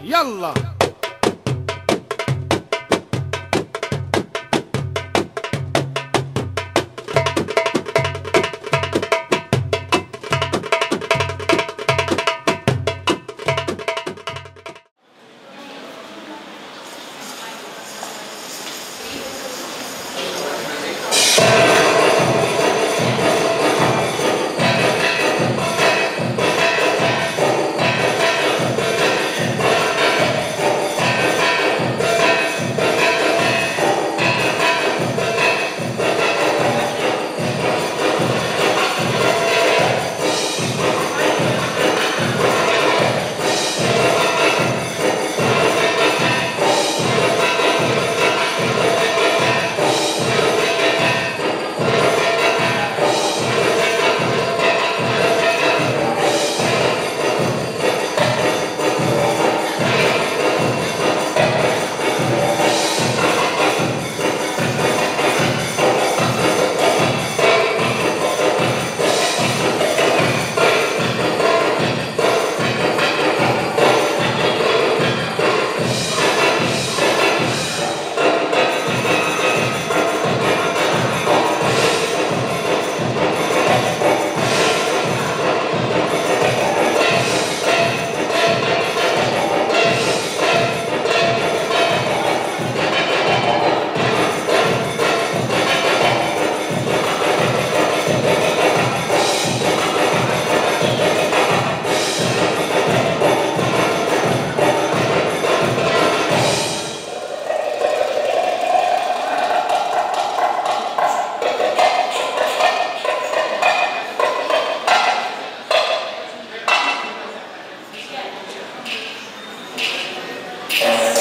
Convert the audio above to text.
يلا Yes.